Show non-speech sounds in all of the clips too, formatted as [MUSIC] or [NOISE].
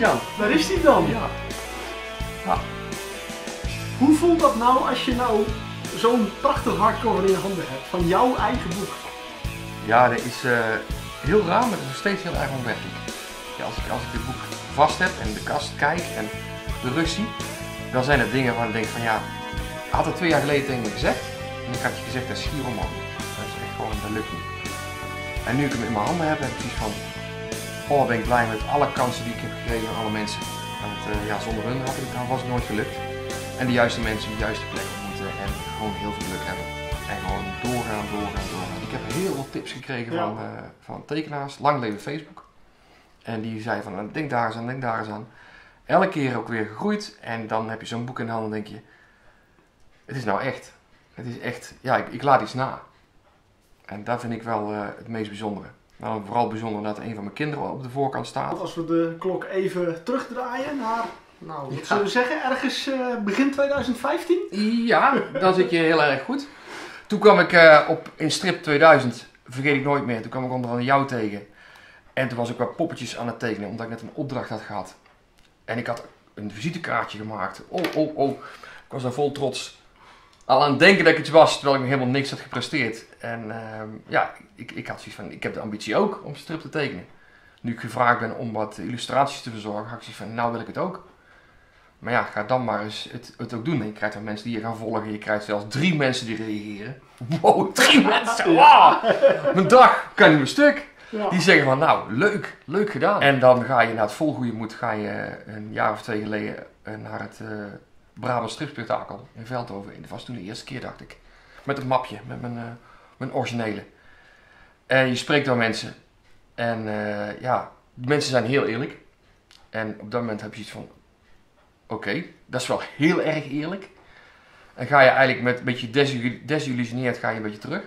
hij dan. Daar is hij dan. Ja. ja. Hoe voelt dat nou als je nou zo'n prachtig hardcover in je handen hebt van jouw eigen boek? Ja, dat is uh, heel raar, maar het is nog steeds heel erg onwerkelijk. Ja, als, ik, als ik dit boek vast heb en de kast kijk en de rug zie, dan zijn er dingen waar ik denk van ja, had het twee jaar geleden tegen me gezegd, en ik had je gezegd dat is schier onmogelijk. Dat is echt gewoon, dat lukt niet. En nu ik hem in mijn handen heb, heb ik zoiets van, oh ben ik blij met alle kansen die ik heb gekregen van alle mensen. Want uh, ja, zonder hun had ik, was het nooit gelukt. En de juiste mensen op de juiste plek ontmoeten en gewoon heel veel geluk hebben. En gewoon doorgaan, doorgaan, doorgaan. Ik heb heel veel tips gekregen van, uh, van tekenaars, lang leven Facebook. En die zei van, nou, denk daar eens aan, denk daar eens aan. Elke keer ook weer gegroeid en dan heb je zo'n boek in de handen en denk je, het is nou echt. Het is echt, ja, ik, ik laat iets na. En dat vind ik wel uh, het meest bijzondere. Nou, vooral bijzonder dat een van mijn kinderen op de voorkant staat. Als we de klok even terugdraaien naar, nou, wat zullen we zeggen, ergens uh, begin 2015? Ja, dan zit je heel erg goed. Toen kwam ik uh, op, in Strip 2000, vergeet ik nooit meer, toen kwam ik onder andere jou tegen. En toen was ik wat poppetjes aan het tekenen, omdat ik net een opdracht had gehad. En ik had een visitekaartje gemaakt. Oh, oh, oh. Ik was daar vol trots al aan het denken dat ik iets was, terwijl ik nog helemaal niks had gepresteerd. En uh, ja, ik, ik had zoiets van, ik heb de ambitie ook om strip te tekenen. Nu ik gevraagd ben om wat illustraties te verzorgen, had ik zoiets van, nou wil ik het ook. Maar ja, ga dan maar eens het, het ook doen. je krijgt dan mensen die je gaan volgen. Je krijgt zelfs drie mensen die reageren. Wow, drie mensen! Wow! Mijn dag kan niet een stuk. Die zeggen van, nou, leuk, leuk gedaan. En dan ga je naar het volgoede moet, ga je een jaar of twee geleden eh, naar het... Uh, Brabant Stripspectakel in Veldhoven. Dat was toen de eerste keer, dacht ik. Met een mapje, met mijn, uh, mijn originele. En je spreekt door mensen. En uh, ja, mensen zijn heel eerlijk. En op dat moment heb je iets van: oké, dat is wel heel erg eerlijk. En ga je eigenlijk met een beetje desillusioneerd ga je een beetje terug.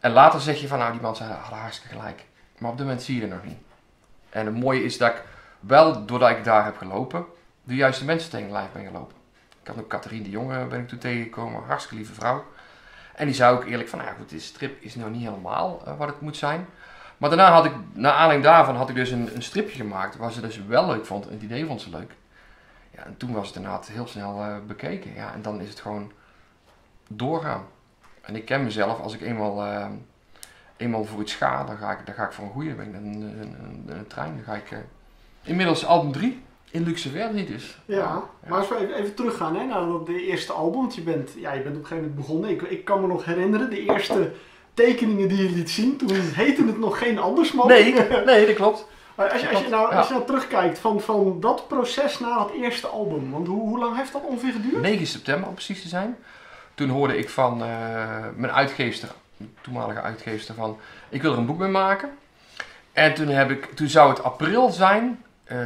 En later zeg je van, nou die man zei, hartstikke gelijk. Maar op dat moment zie je het nog niet. En het mooie is dat ik wel, doordat ik daar heb gelopen, de juiste mensen tegen lijf ben gelopen. Ik had ook Catherine de Jonge ben ik toen tegengekomen, hartstikke lieve vrouw. En die zei ook eerlijk van, nou goed, dit strip is nou niet helemaal uh, wat het moet zijn. Maar daarna had ik, naar aanleiding daarvan, had ik dus een, een, stripje gemaakt waar ze dus wel leuk vond. En het idee vond ze leuk. Ja, en toen was het inderdaad heel snel uh, bekeken. Ja, en dan is het gewoon doorgaan. En ik ken mezelf, als ik eenmaal, uh, eenmaal voor iets ga, dan ga ik, dan ga ik voor een goede. Ik een, een, een trein. Dan ga ik, inmiddels album 3 in luxe versie dus. Ja, maar als we even, even teruggaan hè, naar de eerste album. Want je bent, ja, je bent op een gegeven moment begonnen. Ik, ik kan me nog herinneren, de eerste tekeningen die je liet zien. Toen heette het nog geen Andersman. Nee, [LAUGHS] nee, dat klopt. Als je, als, je nou, als je nou terugkijkt van, van dat proces naar het eerste album, want hoe, hoe lang heeft dat ongeveer geduurd? 9 september om precies te zijn. Toen hoorde ik van uh, mijn uitgeefster, toenmalige uitgeefster, van ik wil er een boek mee maken. En toen, heb ik, toen zou het april zijn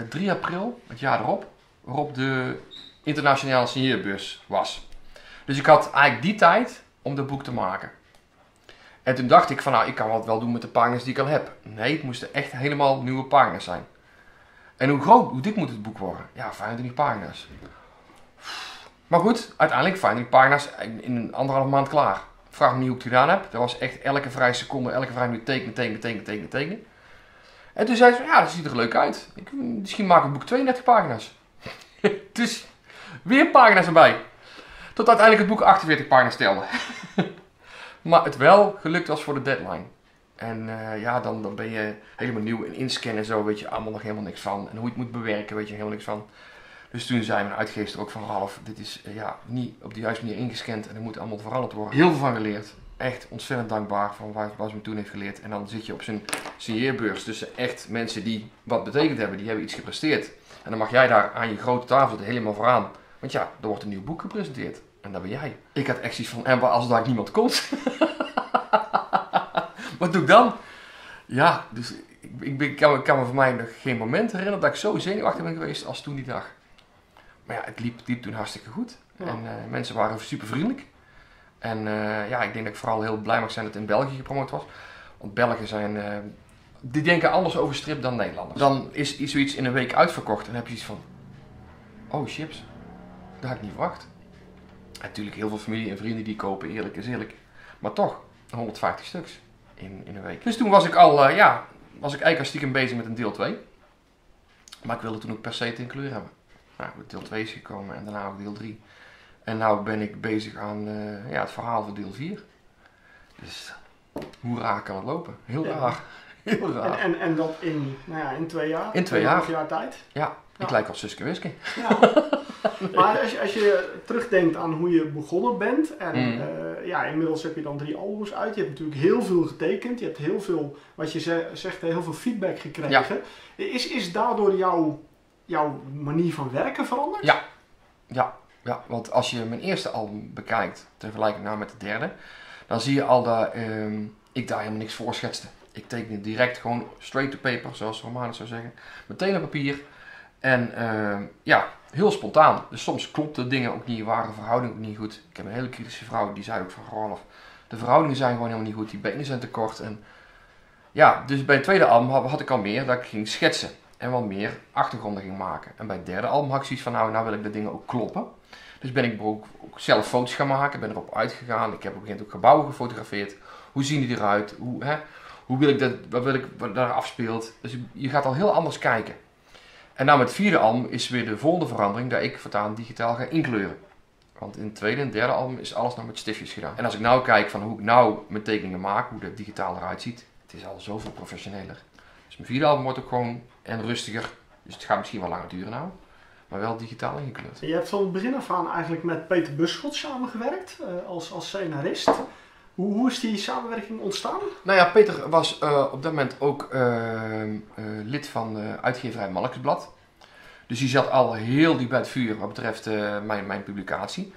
3 eh, april, het jaar erop, waarop de internationale signeerbeurs was. Dus ik had eigenlijk die tijd om dat boek te maken. En toen dacht ik van nou, ik kan wat wel doen met de pagina's die ik al heb. Nee, het moesten echt helemaal nieuwe pagina's zijn. En hoe groot, hoe dik moet het boek worden? Ja, 25 pagina's. Maar goed, uiteindelijk 25 pagina's in een anderhalf maand klaar. Vraag me niet hoe ik het gedaan heb. Dat was echt elke vrije seconde, elke vrije minuut tekenen, tekenen, tekenen, tekenen, tekenen. En toen zei ze, ja, dat ziet er leuk uit. Ik, misschien maak ik boek 32 pagina's. [LAUGHS] dus weer pagina's erbij. Tot uiteindelijk het boek 48 pagina's telde. [LAUGHS] maar het wel gelukt was voor de deadline. En uh, ja, dan, dan ben je helemaal nieuw in inscannen en zo, weet je allemaal nog helemaal niks van. En hoe je het moet bewerken, weet je helemaal niks van. Dus toen zei mijn uitgever ook van Ralf, dit is uh, ja, niet op de juiste manier ingescand en er moet allemaal veranderd worden. Heel veel van geleerd echt ontzettend dankbaar van waar, wat ze me toen heeft geleerd. En dan zit je op zijn signeerbeurs tussen echt mensen die wat betekend hebben, die hebben iets gepresteerd. En dan mag jij daar aan je grote tafel helemaal vooraan. Want ja, er wordt een nieuw boek gepresenteerd. En dat ben jij. Ik had echt van, en als daar niemand komt? [LAUGHS] wat doe ik dan? Ja, dus ik, ik, kan, kan, me voor mij nog geen moment herinneren dat ik zo zenuwachtig ben geweest als toen die dag. Maar ja, het liep, liep toen hartstikke goed. En uh, mensen waren super vriendelijk. En uh, ja, ik denk dat ik vooral heel blij mag zijn dat het in België gepromoot was. Want Belgen zijn, uh, die denken anders over strip dan Nederlanders. Dan is, zoiets in een week uitverkocht en dan heb je iets van, oh chips, dat had ik niet verwacht. natuurlijk heel veel familie en vrienden die kopen, eerlijk is eerlijk. Maar toch, 150 stuks in, in een week. Dus toen was ik al, uh, ja, was ik eigenlijk al stiekem bezig met een deel 2. Maar ik wilde toen ook per se het in kleur hebben. Nou, goed, deel 2 is gekomen en daarna ook deel 3. En nu ben ik bezig aan eh, ja, het verhaal voor deel 4. Dus hoe raar kan het lopen? Heel Ja. raar. [LAUGHS] Heel En, raar. en, en dat in, nou ja, in twee jaar? In twee jaar. jaar tijd? Ja, ik Ja. lijk op Suske Wiske. Ja. [LAUGHS] maar als je, als je terugdenkt aan hoe je begonnen bent, en Mm. eh, ja, inmiddels heb je dan drie albums uit. Je hebt natuurlijk heel veel getekend. Je hebt heel veel, wat je ze- zegt, heel veel feedback gekregen. Is, is daardoor jouw, jouw manier van werken veranderd? Ja. Ja, ja, want als je mijn eerste album bekijkt, ter vergelijking nou met de derde, dan zie je al dat ehm, ik daar helemaal niks voor schetste. Ik tekende direct gewoon straight to paper, zoals Romanus zou zeggen. Meteen op papier. En ehm, ja, heel spontaan. Dus soms klopten dingen ook niet, waren verhoudingen ook niet goed. Ik heb een hele kritische vrouw, die zei ook van Rolf, de verhoudingen zijn gewoon helemaal niet goed, die benen zijn te kort. En ja, dus bij het tweede album had, had ik al meer dat ik ging schetsen. En wat meer achtergronden ging maken. En bij het derde album had ik zoiets van, nou, nou wil ik de dingen ook kloppen. Dus ben ik ook, zelf foto's gaan maken, ben erop uitgegaan. Ik heb op een gegeven moment ook gebouwen gefotografeerd. Hoe zien die eruit? Hoe, hè? Hoe wil ik dat, wat wil ik wat daar afspeelt? Dus je- gaat al heel anders kijken. En nou met vierde album is weer de volgende verandering dat ik voortaan digitaal ga inkleuren. Want in het tweede en derde album is alles nog met stiftjes gedaan. En als ik nou kijk van hoe ik nou mijn tekeningen maak, hoe dat digitaal eruit ziet, het is al zoveel professioneler. Dus mijn vierde album wordt ook gewoon en rustiger. Dus het gaat misschien wel langer duren nou. Maar wel digitaal ingekleurd. Je hebt van het begin af aan eigenlijk met Peter Buschot samengewerkt eh, als, als scenarist. Hoe, hoe is die samenwerking ontstaan? Nou ja, Peter was eh, op dat moment ook eh, eh, lid van de uitgeverij Malksblad. Dus die zat al heel diep bij het vuur wat betreft mijn, mijn publicatie.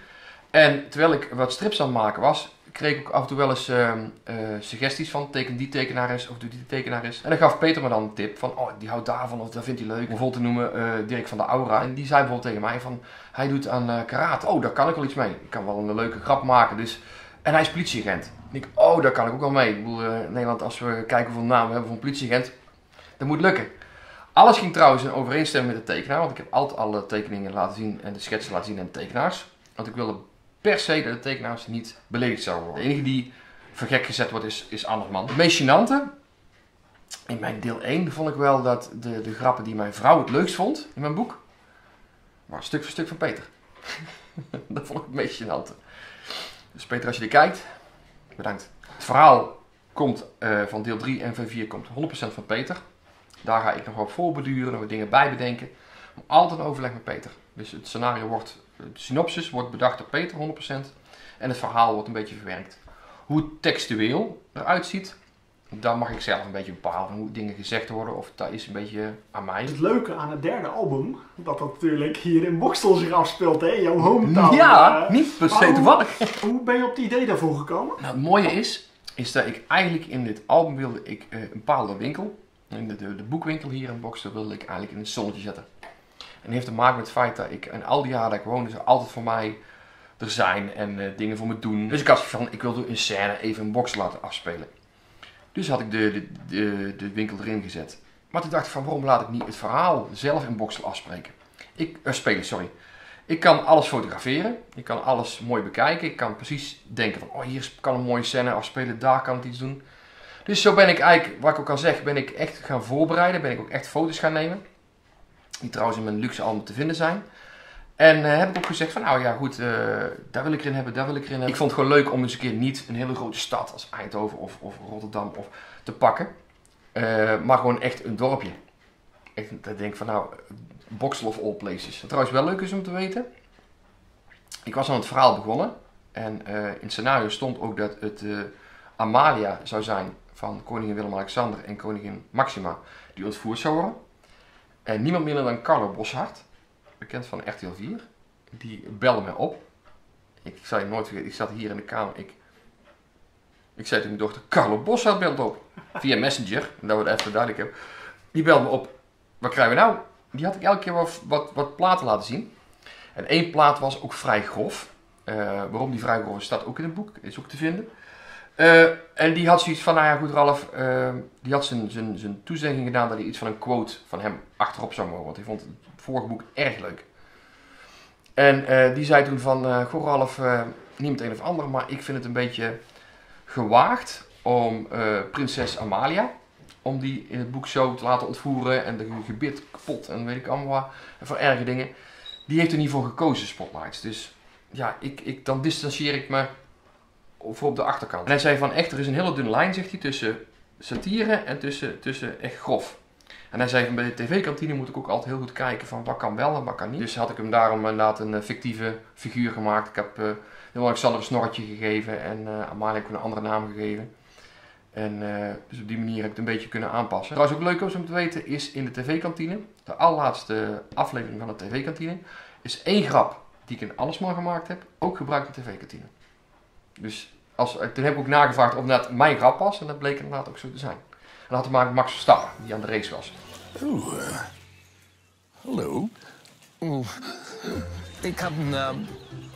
En terwijl ik wat strips aan het maken was, kreeg ik af en toe wel eens eh, eh, suggesties van teken die tekenaar is of doe die tekenaar is. En dan gaf Peter me dan een tip van, oh die houdt daarvan of dat vindt hij leuk. Bijvoorbeeld te noemen eh, Dirk van de Aura. En die zei bijvoorbeeld tegen mij van, hij doet aan eh, karate. Oh, daar kan ik wel iets mee. Ik kan wel een leuke grap maken. Dus en hij is politieagent. En ik, oh, daar kan ik ook wel mee. Ik bedoel, in Nederland, als we kijken hoeveel namen we hebben van politieagent, dat moet lukken. Alles ging trouwens in overeenstemming met de tekenaar, want ik heb altijd alle tekeningen laten zien en de schetsen laten zien aan de tekenaars. Want ik wilde per se dat de tekenaars niet beledigd zouden worden. De enige die voor gek gezet wordt is, is Anderman. Het meest gênante, in mijn deel 1 vond ik wel dat de, de grappen die mijn vrouw het leukst vond in mijn boek, waren stuk voor stuk van Peter. [LAUGHS] dat vond ik het meest gênante. Dus Peter, als je dit kijkt, bedankt. Het verhaal komt eh, van deel 3 en van 4 komt 100% van Peter. Daar ga ik nog wat voorbeduren, nog wat dingen bij bedenken. Maar altijd een overleg met Peter. Dus het scenario wordt, de synopsis wordt bedacht door Peter 100%. En het verhaal wordt een beetje verwerkt. Hoe het textueel eruit ziet, daar mag ik zelf een beetje bepalen. Hoe dingen gezegd worden, of dat is een beetje aan mij. Het leuke aan het derde album, dat dat natuurlijk hier in Bokstel zich afspeelt, hè? jouw hometown. Ja, Eh, niet per se toevallig. hoe ben je op het idee daarvoor gekomen? Nou, het mooie is, is dat ik eigenlijk in dit album wilde ik eh, een bepaalde winkel, in de, de, de boekwinkel hier in Bokstel, wilde ik eigenlijk in het zonnetje zetten. En heeft te maken met het feit dat ik, en al die jaren dat ik woonde, ze altijd voor mij er zijn en eh, dingen voor me doen. Dus ik had van, ik wilde een scène even in Bokstel laten afspelen. Dus had ik de, de, de, winkel erin gezet. Maar toen dacht ik van, waarom laat ik niet het verhaal zelf in Bokstel afspreken? Ik, eh, spelen, sorry. Ik kan alles fotograferen. Ik kan alles mooi bekijken. Ik kan precies denken van, oh hier kan een mooie scène afspelen, daar kan het iets doen. Dus zo ben ik eigenlijk, wat ik ook al zeg, ben ik echt gaan voorbereiden. Ben ik ook echt foto's gaan nemen. Die trouwens in mijn luxe album te vinden zijn. En eh, heb ik ook gezegd van, nou ja goed, eh, daar wil ik erin hebben, daar wil ik erin hebben. Ik vond het gewoon leuk om eens een keer niet een hele grote stad als Eindhoven of, of Rotterdam of, te pakken. Eh, maar gewoon echt een dorpje. Echt, ik denk van, nou, Boxel of all places. Wat trouwens wel leuk is om te weten. Ik was aan het verhaal begonnen. En in het scenario stond ook dat het Amalia zou zijn van koningin Willem-Alexander en koningin Maxima. Die ontvoerd zou worden. En niemand minder dan Carlo Boshart. Bekend van RTL 4. Die belde mij op. Ik zal je nooit vergeten. Ik zat hier in de kamer. Ik, ik zei tegen mijn dochter. Carlo Boshart belt op. Via Messenger. Dat we het even duidelijk hebben. Die belde me op. Wat krijgen we nou? Die had ik elke keer wat, wat, platen laten zien. En één plaat was ook vrij grof. Eh, waarom die vrij grof staat ook in het boek. Is ook te vinden. Eh, en die had zoiets van, nou ja goed Ralf, eh, die had zijn, zijn, zijn toezegging gedaan dat hij iets van een quote van hem achterop zou mogen. Want hij vond het vorige boek erg leuk. En eh, die zei toen van, goh Ralf, niet meteen of ander, maar ik vind het een beetje gewaagd om prinses Amalia om die in het boek zo te laten ontvoeren en de gebit kapot en weet ik allemaal wat, en voor erge dingen. Die heeft er niet voor gekozen, Spotlights. Dus ja, ik, ik, dan distancieer ik me voor op de achterkant. En hij zei van echt, er is een hele dunne lijn, zegt hij, tussen satire en tussen, tussen echt grof. En hij zei van bij de tv-kantine moet ik ook altijd heel goed kijken van wat kan wel en wat kan niet. Dus had ik hem daarom inderdaad een eh, fictieve figuur gemaakt. Ik heb uh, heel Alexander een snorretje gegeven en uh, Amalia ik een andere naam gegeven. En dus op die manier heb ik het een beetje kunnen aanpassen. Trouwens ook leuk om te weten is in de tv-kantine, de allerlaatste aflevering van de tv-kantine, is één grap die ik in Allesman gemaakt heb, ook gebruikt in de tv-kantine. Dus als, toen heb ik ook nagevraagd of dat mijn grap was en dat bleek inderdaad ook zo te zijn. En dat had te maken met Max Verstappen, die aan de race was. Oeh, uh, hallo. Oeh. Ik heb een, uh,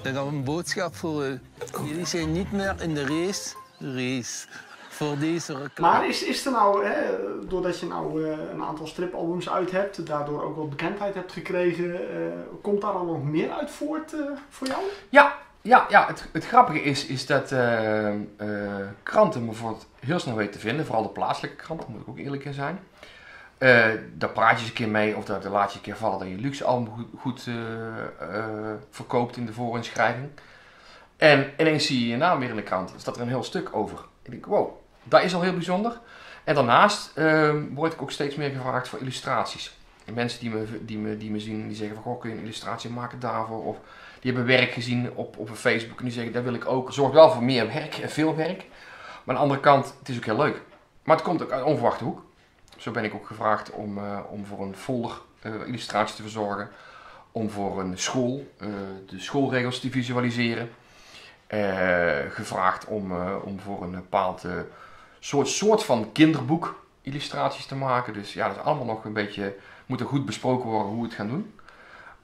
ik heb een boodschap voor u. Jullie zijn niet meer in de race. Race. Voor deze reclame. Maar is, is er nou, hè, doordat je nou uh, een aantal stripalbums uit hebt, daardoor ook wat bekendheid hebt gekregen, uh, komt daar dan nog meer uit voort uh, voor jou? Ja, ja, ja het, het grappige is, is dat kranten bijvoorbeeld heel snel weten te vinden, vooral de plaatselijke kranten, moet ik ook eerlijk in zijn. daar praat je eens een keer mee of daar laat je een keer vallen dat je luxe album goed, verkoopt in de voorinschrijving. En ineens zie je je naam weer in de krant. Er staat er een heel stuk over. Ik denk, wow, dat is al heel bijzonder. En daarnaast uh, word ik ook steeds meer gevraagd voor illustraties. En mensen die me, die, me, die me zien, die zeggen van, goh, kun je een illustratie maken daarvoor? Of die hebben werk gezien op, op een Facebook en die zeggen, dat wil ik ook. Zorgt wel voor meer werk en veel werk. Maar aan de andere kant, het is ook heel leuk. Maar het komt ook uit onverwachte hoek. Zo ben ik ook gevraagd om, uh, om voor een folder uh, illustratie te verzorgen. Om voor een school de schoolregels te visualiseren. gevraagd om, om voor een bepaald soort, soort van kinderboek illustraties te maken. Dus ja, dat is allemaal nog een beetje, moet er goed besproken worden hoe we het gaan doen.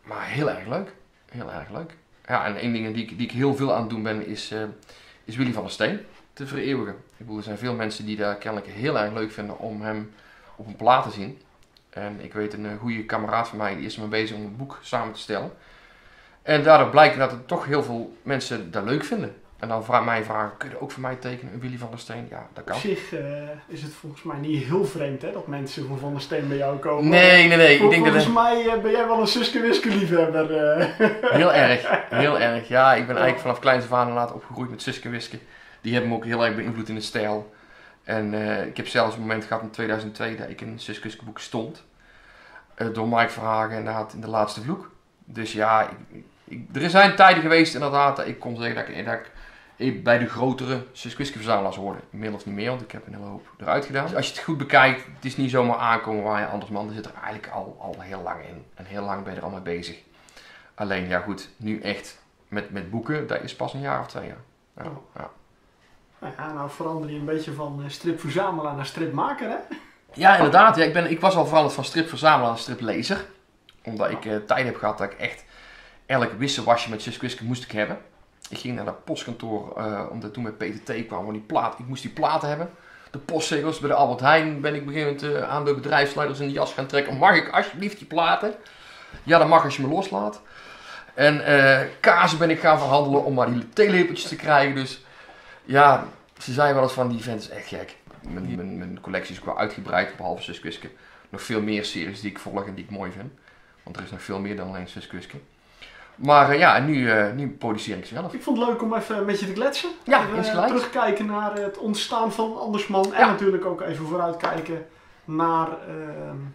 Maar heel erg leuk. Heel erg leuk. Ja, en één ding die ik, die ik heel veel aan het doen ben, is, uh, is Willy van der Steen te vereeuwigen. Ik bedoel, er zijn veel mensen die daar kennelijk heel erg leuk vinden om hem op een plaat te zien. En ik weet, een goede kameraad van mij die is ermee bezig om een boek samen te stellen. En daardoor blijkt dat er toch heel veel mensen dat leuk vinden. En dan vraag mij vragen, kun je ook voor mij tekenen, een Willy van der Steen? Ja, dat kan. Op zich uh, is het volgens mij niet heel vreemd hè, dat mensen van Van der Steen bij jou komen. Nee, nee, nee. Vol, ik denk volgens dat mij uh, ben jij wel een Suske Wiske liefhebber. Uh. Heel erg, [LAUGHS] heel erg. Ja, ik ben eigenlijk vanaf kleins af aan laat opgegroeid met Suske Wiske. Die hebben me ook heel erg beïnvloed in de stijl. En ik heb zelfs een moment gehad in 2002 dat ik in een Suske Wiske boek stond. door Mike Verhagen inderdaad in de laatste vloek. Dus ja, ik, ik, er zijn tijden geweest inderdaad dat ik kon zeggen dat ik, dat ik bij de grotere Suske verzamelaars hoorde. Inmiddels niet meer, want ik heb een hele hoop eruit gedaan. Dus als je het goed bekijkt, het is niet zomaar aankomen waar je anders man. Er zit er eigenlijk al, al heel lang in. En heel lang ben je er al mee bezig. Alleen, ja goed, nu echt met, met boeken, dat is pas een jaar of twee jaar. Ja, oh. ja. Nou, ja, nou verander je een beetje van stripverzamelaar naar stripmaker, hè? Ja, inderdaad. Ja, ik, ben, ik was al veranderd van stripverzamelaar naar striplezer. Omdat ik uh, tijd heb gehad dat ik echt elk wisselwasje met Suske moest ik hebben. Ik ging naar dat postkantoor, uh, omdat toen met PTT kwam, die plaat, ik moest die platen hebben. De postzegels bij de Albert Heijn ben ik moment uh, aan de bedrijfsleiders in de jas gaan trekken. Mag ik alsjeblieft die platen? Ja, dat mag als je me loslaat. En uh, kazen ben ik gaan verhandelen om maar die theelepeltjes te krijgen. Dus ja, ze zeiden wel eens van die vent is echt gek. Mijn, mijn, mijn collectie is wel uitgebreid, behalve Suskwiske. Nog veel meer series die ik volg en die ik mooi vind. Want er is nog veel meer dan alleen Suskwiske. Maar uh, ja, nu, uh, nu produceer ik zelf. Ik vond het leuk om even met je te kletsen. Ja, even, insgelijks. Terugkijken naar het ontstaan van Andersman. En natuurlijk ook even vooruitkijken naar, uh,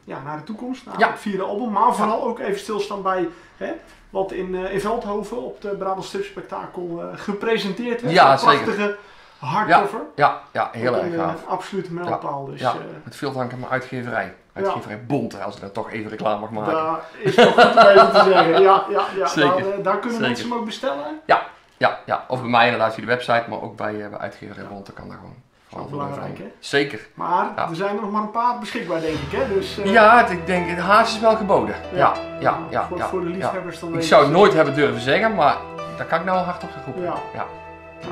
ja, naar de toekomst. Naar ja. het vierde album. Maar vooral ook even stilstaan bij hè, wat in, in Veldhoven op de Brabant Strip Spektakel gepresenteerd werd. Ja, zeker. prachtige hardcover. Ja, ja, ja heel erg gaaf. Een absolute mijlpaal. Dus, ja, met veel dank aan mijn uitgeverij. Uitgeverij ja. Bont, als ik dat toch even reclame mag maken. Daar is toch goed te zeggen. Ja, ja, ja. [LAUGHS] Zeker. Daar, daar kunnen Zeker. mensen hem ook bestellen. Ja, ja, ja. Of bij mij inderdaad via de website, maar ook bij, uh, bij uitgeverij Bont, dan kan dat gewoon. Dat is belangrijk, hè? Zeker. Maar ja. er zijn er nog maar een paar beschikbaar, denk ik, hè? Dus, uh... Ja, ik denk, de haast is wel geboden. Ja, ja, ja. voor, ja, voor de liefhebbers dan Ik zou het nooit hebben durven zeggen, maar dat kan ik nou hard op. Ja. ja.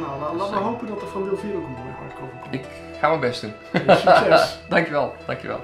Nou, laten we hopen dat er van deel 4 ook een mooie hardcover komt. Ik ga mijn best doen. Succes. [LAUGHS] dankjewel, dankjewel.